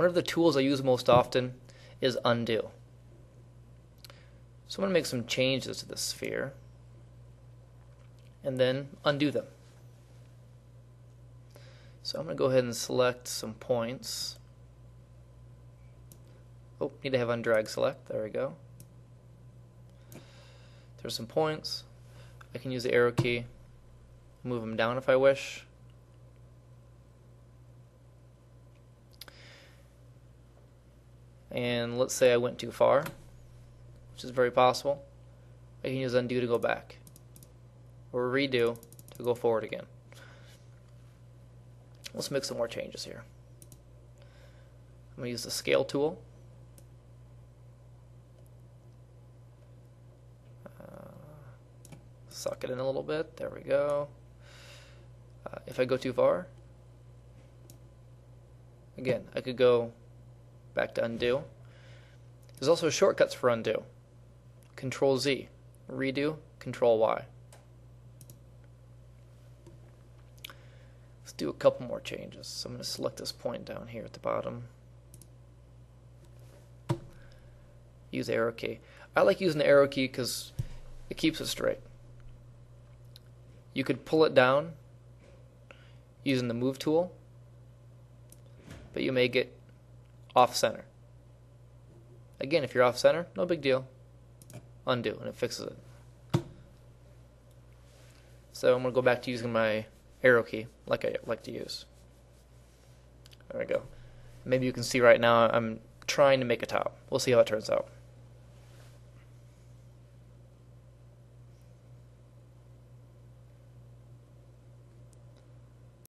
one of the tools I use most often is undo. So I'm going to make some changes to the sphere and then undo them. So I'm going to go ahead and select some points. Oh, need to have undrag select. There we go. There's some points. I can use the arrow key, move them down if I wish. And let's say I went too far, which is very possible. I can use undo to go back, or redo to go forward again. Let's make some more changes here. I'm going to use the scale tool. suck it in a little bit. There we go. Uh, if I go too far, again, I could go back to undo. There's also shortcuts for undo. Control Z, redo, Control Y. Let's do a couple more changes. So I'm going to select this point down here at the bottom. Use arrow key. I like using the arrow key because it keeps it straight. You could pull it down using the move tool, but you may get off center. Again, if you're off center, no big deal. Undo, and it fixes it. So I'm going to go back to using my arrow key like I like to use. There we go. Maybe you can see right now I'm trying to make a top. We'll see how it turns out.